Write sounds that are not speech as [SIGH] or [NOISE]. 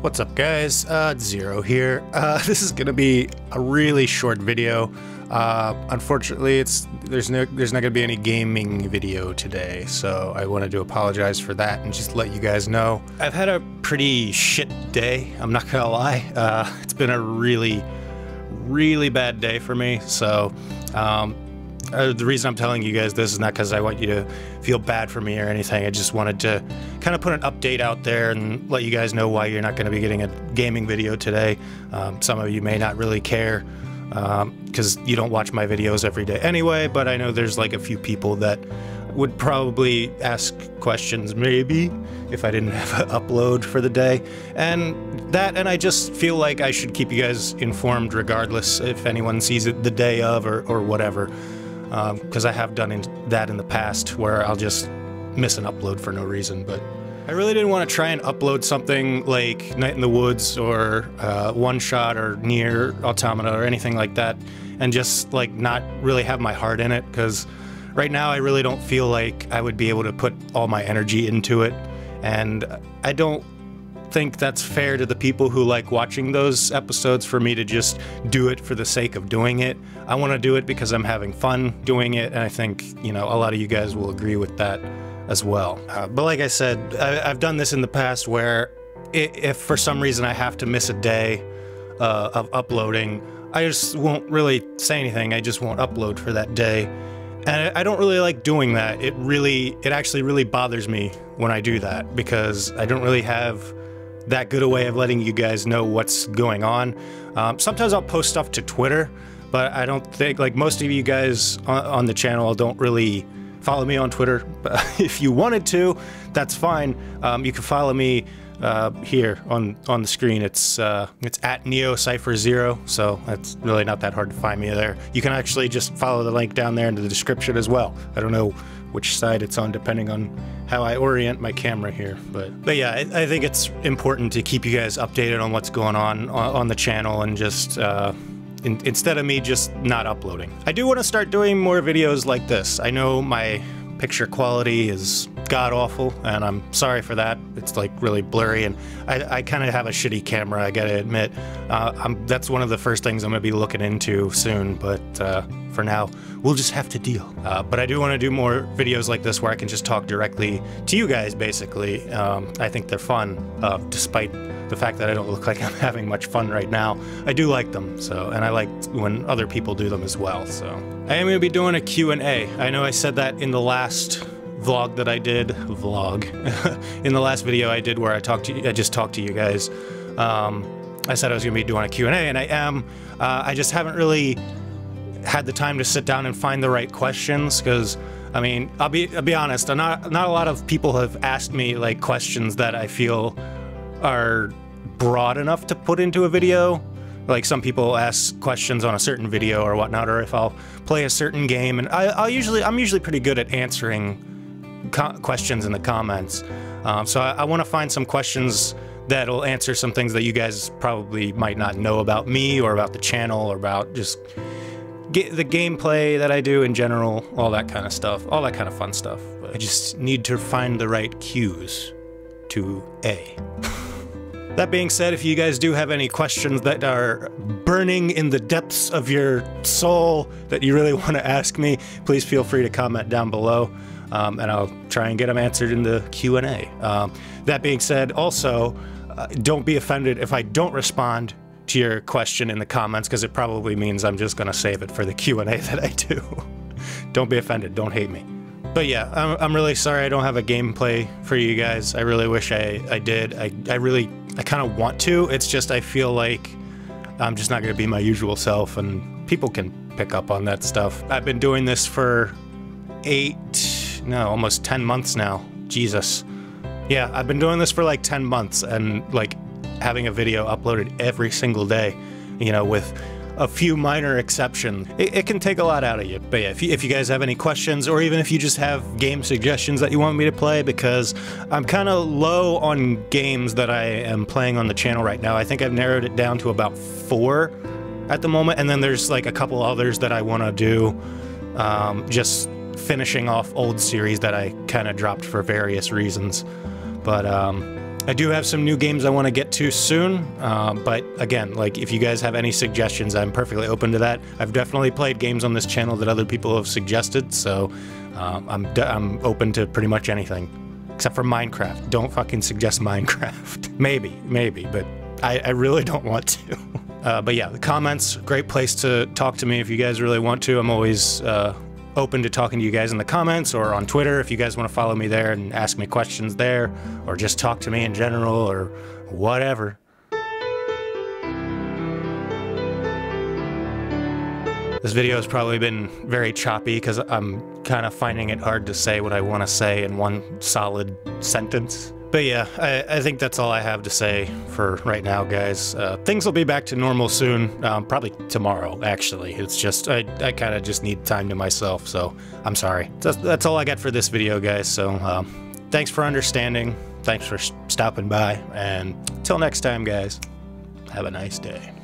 What's up guys, uh, Zero here. Uh, [LAUGHS] this is gonna be a really short video. Uh, unfortunately, it's there's no there's not gonna be any gaming video today, so I wanted to apologize for that and just let you guys know. I've had a pretty shit day. I'm not gonna lie. Uh, [LAUGHS] it's been a really, really bad day for me. So um, uh, the reason I'm telling you guys this is not because I want you to feel bad for me or anything. I just wanted to kind of put an update out there and let you guys know why you're not going to be getting a gaming video today. Um, some of you may not really care because um, you don't watch my videos every day anyway, but I know there's like a few people that would probably ask questions maybe if I didn't [LAUGHS] have an upload for the day. And that, and I just feel like I should keep you guys informed regardless if anyone sees it the day of or, or whatever because um, I have done in that in the past where I'll just miss an upload for no reason. But I really didn't want to try and upload something like Night in the Woods or uh, OneShot or Nier Automata or anything like that and just like not really have my heart in it because right now I really don't feel like I would be able to put all my energy into it. And I don't think that's fair to the people who like watching those episodes for me to just do it for the sake of doing it. I want to do it because I'm having fun doing it, and I think, you know, a lot of you guys will agree with that as well. Uh, but like I said, I, have done this in the past where if for some reason I have to miss a day uh, of uploading, I just won't really say anything. I just won't upload for that day. And I don't really like doing that. It really, it actually really bothers me when I do that because I don't really have that good a way of letting you guys know what's going on. Um, sometimes I'll post stuff to Twitter, but I don't think, like most of you guys on, on the channel don't really follow me on Twitter. [LAUGHS] if you wanted to, that's fine. Um, you can follow me uh, here on on the screen. It's uh, it's at Neo Cipher Zero, so that's really not that hard to find me there. You can actually just follow the link down there in the description as well. I don't know which side it's on depending on how I orient my camera here. But but yeah, I, I think it's important to keep you guys updated on what's going on on, on the channel and just uh, in, instead of me just not uploading. I do want to start doing more videos like this. I know my picture quality is god awful, and I'm sorry for that. It's like really blurry, and I, I kind of have a shitty camera, I gotta admit. Uh, that's one of the first things I'm gonna be looking into soon, but uh, for now, we'll just have to deal. Uh, but I do want to do more videos like this where I can just talk directly to you guys, basically. Um, I think they're fun, uh, despite the fact that I don't look like I'm [LAUGHS] having much fun right now. I do like them, so, and I like when other people do them as well, so. I am to be doing a Q&A. I know I said that in the last vlog that I did, vlog, [LAUGHS] in the last video I did where I talked to I just talked to you guys. Um, I said I was going to be doing a Q&A, and I am. Uh, I just haven't really had the time to sit down and find the right questions because I mean, I'll be I'll be honest. Not not a lot of people have asked me like questions that I feel are broad enough to put into a video. Like some people ask questions on a certain video or whatnot, or if I'll play a certain game, and I, will usually I'm usually pretty good at answering questions in the comments. Um, so I, I want to find some questions that'll answer some things that you guys probably might not know about me or about the channel or about just the gameplay that I do in general, all that kind of stuff, all that kind of fun stuff. I just need to find the right cues to A. [LAUGHS] that being said, if you guys do have any questions that are burning in the depths of your soul that you really want to ask me, please feel free to comment down below. Um, and I'll try and get them answered in the Q&A. Um, that being said, also, uh, don't be offended if I don't respond to your question in the comments because it probably means I'm just gonna save it for the Q&A [LAUGHS] that I do. don't be offended, don't hate me. But yeah, I'm, I'm really sorry I don't have a gameplay for you guys. I really wish I, I did. I, I really, I kind of want to. It's just I feel like I'm just not gonna be my usual self and people can pick up on that stuff. I've been doing this for eight, no, almost 10 months now. Jesus. Yeah, I've been doing this for like 10 months and like having a video uploaded every single day, you know, with a few minor exceptions. It, it, can take a lot out of you. But yeah, if you, if you guys have any questions, or even if you just have game suggestions that you want me to play, because I'm kind of low on games that I am playing on the channel right now. I think I've narrowed it down to about four at the moment, and then there's like a couple others that I want to do. Um, just finishing off old series that I kind of dropped for various reasons. But um, I do have some new games I want to get to soon, uh, but again, like if you guys have any suggestions, I'm perfectly open to that. I've definitely played games on this channel that other people have suggested, so uh, I'm I'm open to pretty much anything, except for Minecraft. Don't fucking suggest [LAUGHS] Minecraft. maybe, maybe, but I, I really don't want to. [LAUGHS] Uh, but yeah, the comments, great place to talk to me if you guys really want to. I'm always uh, open to talking to you guys in the comments or on Twitter if you guys want to follow me there and ask me questions there or just talk to me in general or whatever. This video has probably been very choppy because I'm kind of finding it hard to say what I want to say in one solid sentence. But yeah, I, I, think that's all I have to say for right now, guys. Uh, things will be back to normal soon, um, probably tomorrow, actually. It's just, I, I kind of just need time to myself, so I'm sorry. That's, that's all I got for this video, guys, so um, thanks for understanding. Thanks for stopping by, and until next time, guys, have a nice day.